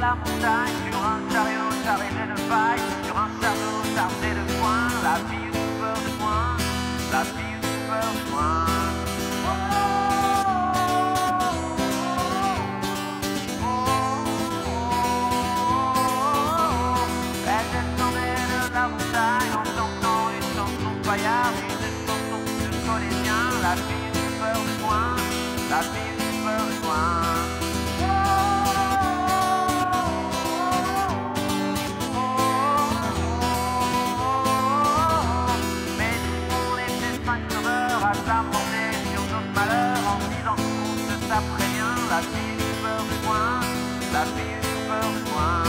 la montagne, sur un chariot chargé de paille, sur un chariot chargé de foin, la fille du peur de foin, la fille peur de. Elle de une chanson paillarde, une chanson de la fille du peur de foin, qu'on ne s'apprévient la fille du peur de foin, la fille du peur de foin.